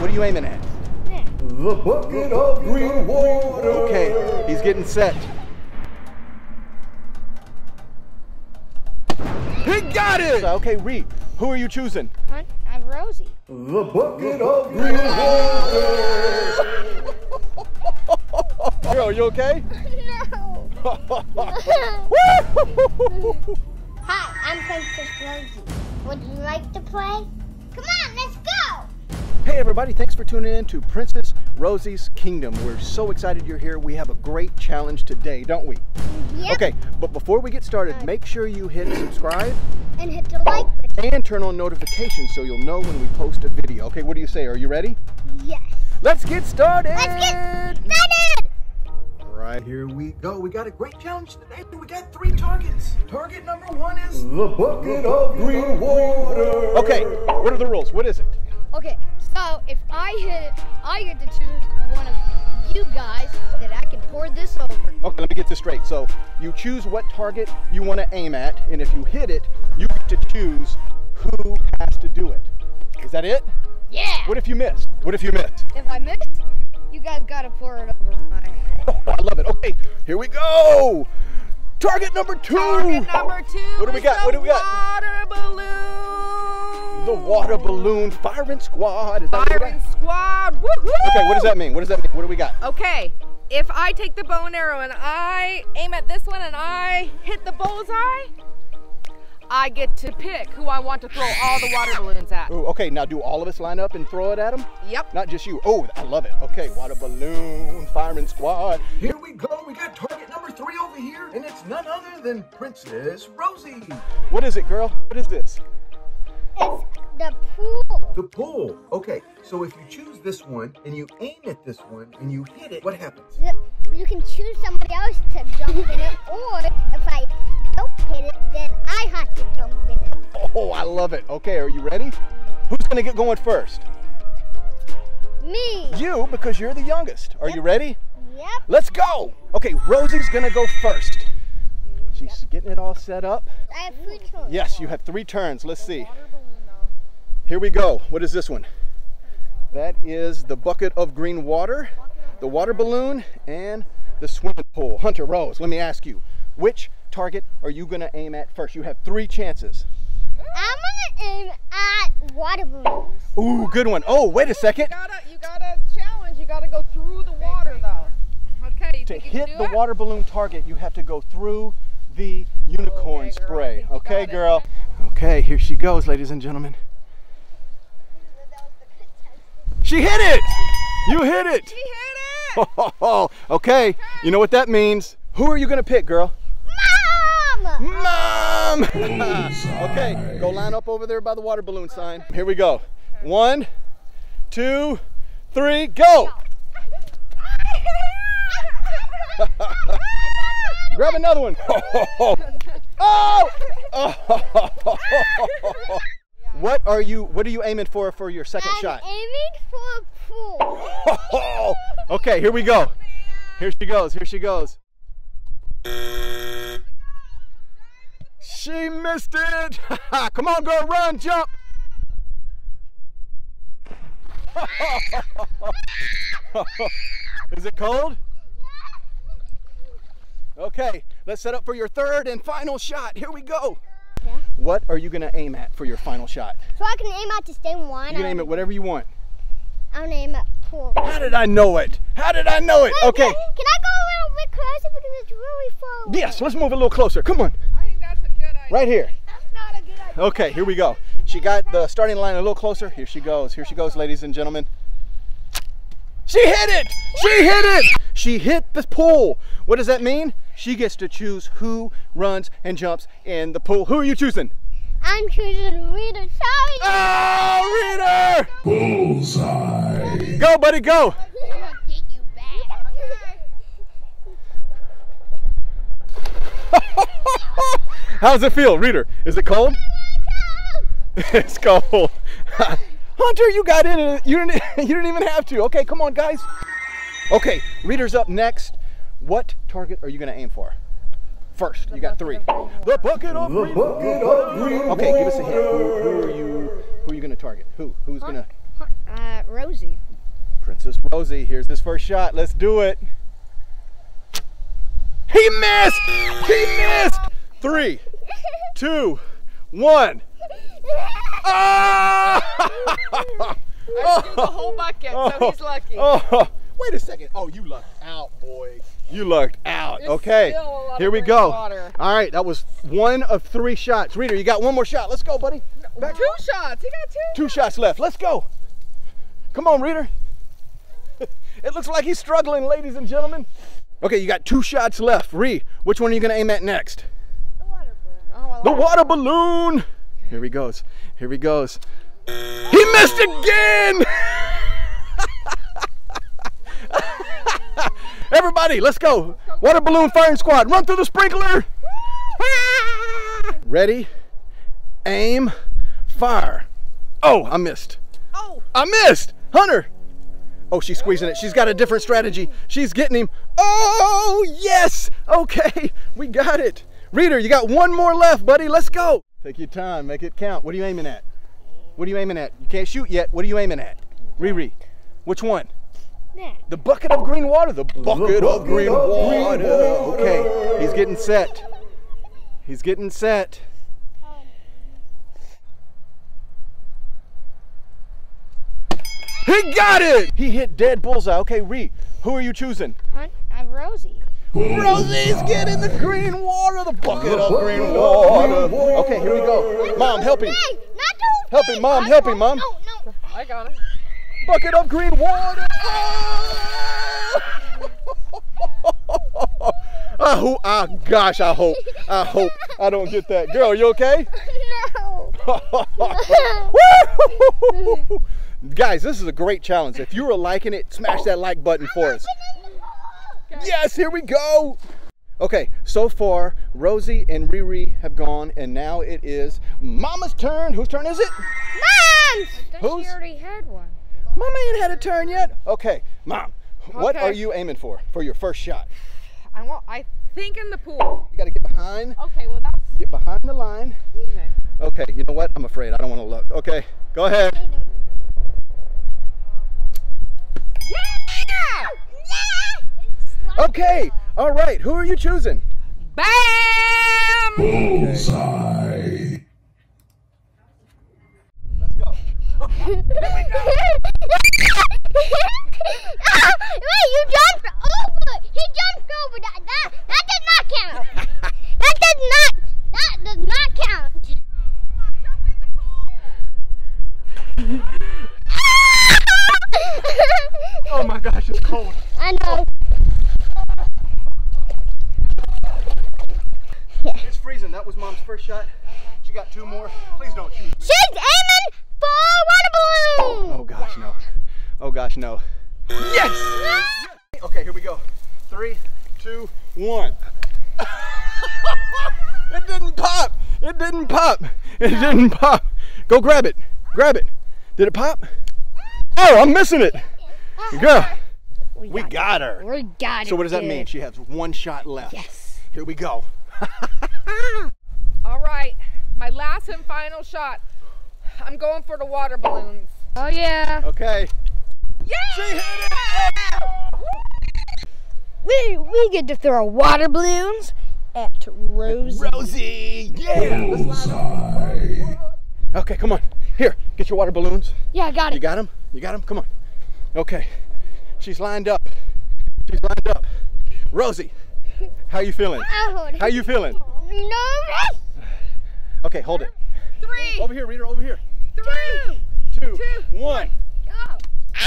What are you aiming at? The bucket of green water. Okay, he's getting set. He got it! Okay, Reed, who are you choosing? Hunt, I'm Rosie. The bucket of green water. Girl, you okay? No. Hi, I'm Princess Rosie. Would you like to play? Come on, let's go. Hey everybody, thanks for tuning in to Princess Rosie's Kingdom. We're so excited you're here. We have a great challenge today, don't we? Yep. Okay, but before we get started, make sure you hit subscribe And hit the like button. and turn on notifications so you'll know when we post a video. Okay, what do you say? Are you ready? Yes. Let's get started! Let's get started. Right here we go. We got a great challenge today. We got three targets. Target number one is. The bucket of green water. Okay, what are the rules? What is it? Okay, so if I hit it, I get to choose one of you guys that I can pour this over. Okay, let me get this straight. So you choose what target you want to aim at, and if you hit it, you get to choose who has to do it. Is that it? Yeah. What if you miss? What if you miss? If I miss, you guys gotta pour it over my head. Oh, I love it. Okay, here we go. Target number two. Target number two. What do we got? What do we got? Water balloon. The water balloon firing squad. Is that what we? Firing squad. Woohoo! Okay, what does that mean? What does that mean? What do we got? Okay, if I take the bow and arrow and I aim at this one and I hit the bullseye, I get to pick who I want to throw all the water balloons at. Ooh, okay, now do all of us line up and throw it at them? Yep. Not just you. Oh, I love it. Okay, water balloon firing squad. Here we go. We got target number three over here, and it's none other than Princess Rosie. What is it, girl? What is this? It's the pool. The pool. Okay, so if you choose this one and you aim at this one and you hit it, what happens? You- You can choose somebody else to jump in it, or if I don't hit it, then I have to jump in it. Oh, I love it. Okay, are you ready? Who's gonna get going first? Me. You, because you're the youngest. Are you ready? Yep. Let's go. Okay, Rosie's gonna go first. She's getting it all set up. I have three turns. Yes, you have three turns. Let's see. Here we go. What is this one? That is the bucket of green water, the water balloon, and the swimming pool. Hunter Rose, let me ask you, which target are you gonna aim at first? You have three chances. I'm gonna aim at water balloons. Ooh, good one. Oh, wait a You second. gotta, you gotta challenge. You gotta go through the water though. Okay, you To think you can hit do the it? water balloon target, you have to go through the unicorn Okay, spray. Okay, got it. girl. Okay, here she goes, ladies and gentlemen. She hit it! You hit it! She hit it. okay, you know what that means. Who are you gonna pick, girl? Mom! Mom! okay, go line up over there by the water balloon sign. Here we go. One, two, three, go! Grab another one. oh! oh! What are you what are you aiming for for your 2nd I'm shot? aiming for a pool. okay, here we go. Here she goes. Here she goes. She missed it. Come on, girl, run, jump. Is it cold? Okay, let's set up for your third and final shot. Here we go. Yeah. What are you gonna aim at for your final shot? So I can aim at the same one. You can aim at whatever you want. I'm gonna aim at pool. How did I know it? How did I know it? Wait, Okay. Can, can I go a little bit closer because it's really far away? Yes, let's move a little closer. Come on. I think that's a good idea. Right here. That's not a good idea. Okay, here we go. She got the starting line a little closer. Here she goes. Here she goes, ladies and gentlemen. She hit it! She hit it! She hit the pool. What does that mean? She gets to choose who runs and jumps in the pool. Who are you choosing? I'm choosing Rita. Sorry. Ah, oh, Reader! Bullseye. Go, buddy, go! I'll get you back. How's it feel, Reader? Is it cold? it's cold. Hunter, you got in and you didn't you didn't even have to. Okay, come on, guys. Okay, Reader's up next. What target are you gonna aim for? First, you got three. The bucket of The green bucket of green Okay, give us a hint. Who, who are you who are you gonna target? Who? Who's gonna Uh, Rosie. Princess Rosie, here's his first shot. Let's do it. He missed! He missed! Three, two, one. Ah! I threw the whole bucket, so he's lucky. Oh, wait a second. Oh, you lucked out, boy. You lucked out. There's okay. still a lot of Here we go. water. All right, that was one of three shots. Reader, you got one more shot. Let's go, buddy. Back- Two shots. He got two. Two shots left. Let's go. Come on, Reader. It looks like he's struggling, ladies and gentlemen. Okay, you got two shots left. Ree, which one are you going to aim at next? The water balloon. Oh, The water balloon. Here he goes. Here he goes. He missed again. Everybody, let's go. Water balloon firing squad. Run through the sprinkler. Ready? Aim. Fire. Oh, I missed. Oh, I missed. Hunter. Oh, she's squeezing it. She's got a different strategy. She's getting him. Oh, yes. Okay, we got it. Reader, you got one more left, buddy. Let's go. Take your time. Make it count. What are you aiming at? What are you aiming at? You can't shoot yet. What are you aiming at? Riri, which one? There. The bucket of green water. The bucket of green water. Okay, he's getting set. He's getting set. He got it! He hit dead bullseye. Okay, Ree, who are you choosing? Hunt, uh, Rosie. Rosie's getting the green water, the bucket of green water. Okay, here we go. Mom, help him. Hey, not those Help him. Mom, help him, Mom. No, no. I got it. Bucket of green water. I hope, ah, gosh, I hope, I hope I don't get that. Girl, you okay? No. Guys, this is a great challenge. If you are liking it, smash that like button for us. Yes, here we go. Okay, so far, Rosie and Riri have gone, and now it is Mama's turn. Whose turn is it? Mom! Thought Who's- she already had one. Mama ain't had a turn yet. Okay, Mom, what are you aiming for for your first shot? I want. I think in the pool. You gotta get behind, Okay, well that's get behind the line. okay. Okay, you know what? I'm afraid. I don't want to look. Okay, go ahead. Yeah! Uh, okay, all right. Who are you choosing? Bam! Bullseye. Let's go. Wait, you jumped over. He jumped over that. That, that does not count. That does not. That does not count. Oh my gosh, it's cold. I know. It's freezing. That was Mom's first shot. She got two more. Please don't shoot. me. She's aiming for water balloon. Oh gosh, no. Oh gosh, no. Yes! Okay, here we go. Three, two, one. it didn't pop. It didn't pop. It didn't pop. Go grab it. Grab it. Did it pop? Oh, I'm missing it. Girl, we got her. We got it. So what does that dude. mean? She has one shot left. Yes. Here we go. All right, my last and final shot. I'm going for the water balloons. Oh yeah. Okay. Yeah! We we get to throw water balloons at Rosie. Rosie, yeah. Okay, come on. Here, get your water balloons. Yeah, I got it. You got them? You got them? Come on. Okay. She's lined up. She's lined up. Rosie, how you feeling? How you feeling? nervous. Okay, hold it. Three, Over here, reader, over here. three. Two, one.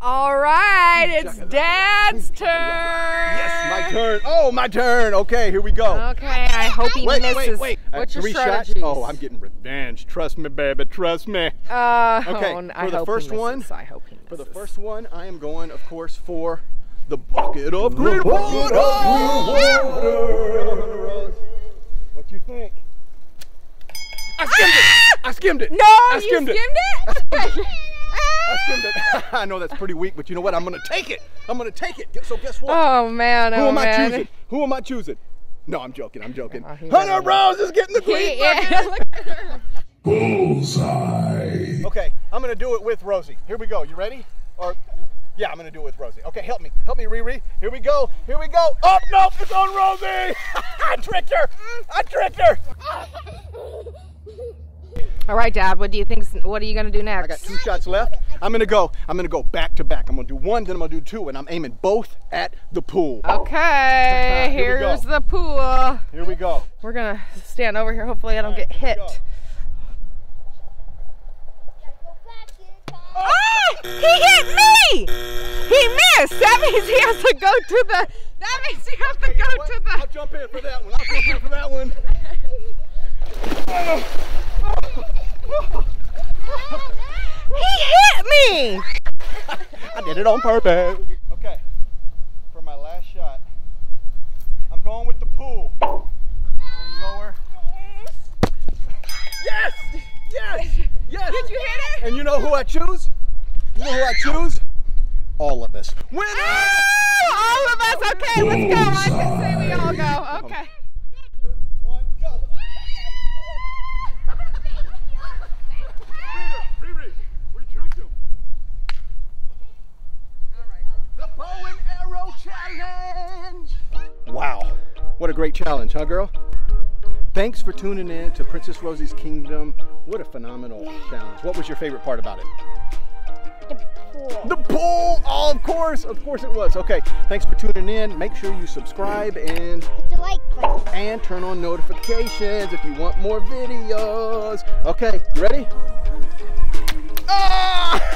All right, it's Dad's turn. Yes, my turn. Oh, my turn. Okay, here we go. Okay, I hope he Wait, misses. wait, wait. What's your three shots? strategies? Oh, I'm getting revenge. Trust me, baby. Trust me. Uh, Okay, oh, for I the hope first one- I hope he misses. For the first one, I am going, of course, for the bucket of green water. What you think? I skimmed it. I skimmed it. No, I you skimmed skimmed it. it. I skimmed it. I know that's pretty weak, but you know what? I'm gonna take it. I'm gonna take it. So guess what? oh man, Who oh am I choosing? Who am I choosing? No, I'm joking. I'm joking. Oh, Hunter Rose is getting the green He- yeah, bucket. look at her. Bullseye. Okay, I'm gonna do it with Rosie. Here we go. You ready? Or yeah, I'm gonna do it with Rosie. Okay, help me, help me, Riri. Here we go. Here we go. Oh no, it's on Rosie. I tricked her. I tricked her. All right, Dad. What do you think? What are you gonna do next? I got two shots left. I'm gonna go. I'm gonna go back to back. I'm gonna do one, then I'm gonna do two, and I'm aiming both at the pool. Okay, Here here's the pool. Here we go. We're gonna stand over here. Hopefully, I don't get hit. Ah! He hit me! He missed. That means he has to go to the. That means he has to You know go to I'll jump in for that one. I'll jump in for that one. He hit me! I did it on purpose. Okay, for my last shot, I'm going with the pool. Aim lower. Yes! Yes! Yes! Did you hit it? And you know who I choose? You know who I choose? All of us. Winner! Oh, all of us. Okay, let's go. I can say we all go. Okay. Great challenge, huh, girl? Thanks for tuning in to Princess Rosie's Kingdom. What a phenomenal challenge. What was your favorite part about it? The pool. The pool! Oh, of course, of course it was. Okay, thanks for tuning in. Make sure you subscribe and Hit the like button. and turn on notifications if you want more videos. Okay, you ready? Ah!